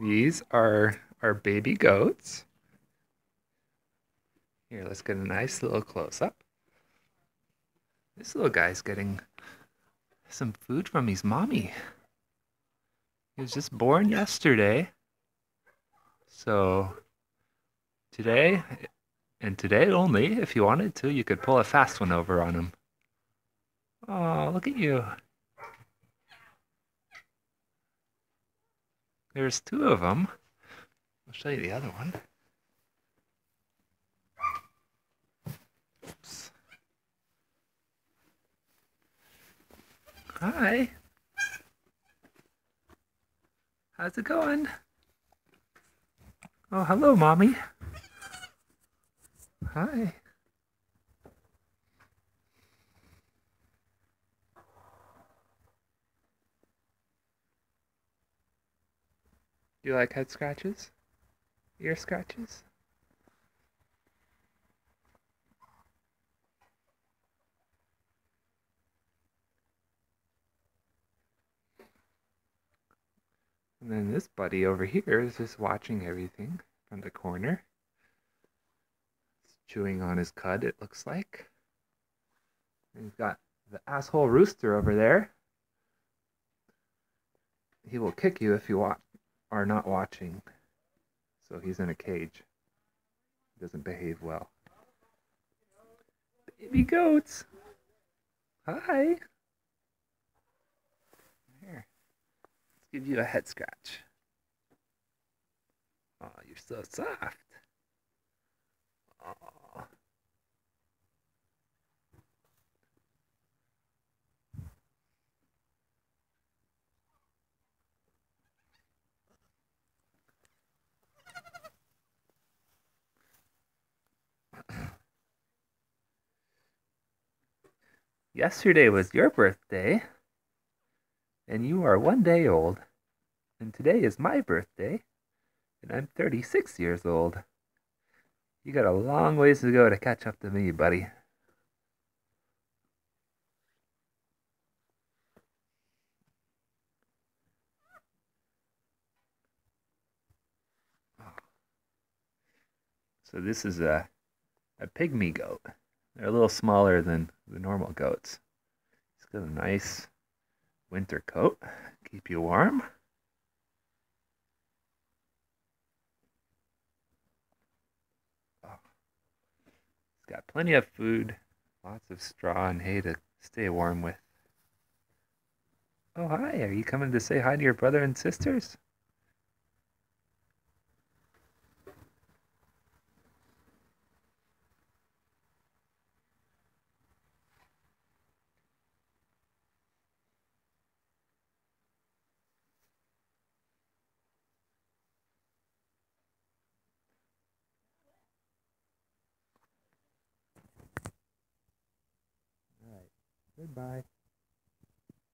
These are our baby goats. Here, let's get a nice little close up. This little guy's getting some food from his mommy. He was just born yesterday. So today, and today only, if you wanted to, you could pull a fast one over on him. Oh, look at you. There's two of them. I'll show you the other one. Oops. Hi. How's it going? Oh, hello, Mommy. Hi. Do you like head scratches? Ear scratches? And then this buddy over here is just watching everything from the corner. It's chewing on his cud, it looks like. And he's got the asshole rooster over there. He will kick you if you watch are not watching. So he's in a cage. He doesn't behave well. Baby goats. Hi. Here. Let's give you a head scratch. Oh, you're so soft. Oh. Yesterday was your birthday, and you are one day old. And today is my birthday, and I'm 36 years old. You got a long ways to go to catch up to me, buddy. So this is a, a pygmy goat. They're a little smaller than the normal goats. He's got a nice winter coat, keep you warm. Oh. He's got plenty of food, lots of straw and hay to stay warm with. Oh, hi. Are you coming to say hi to your brother and sisters? Goodbye.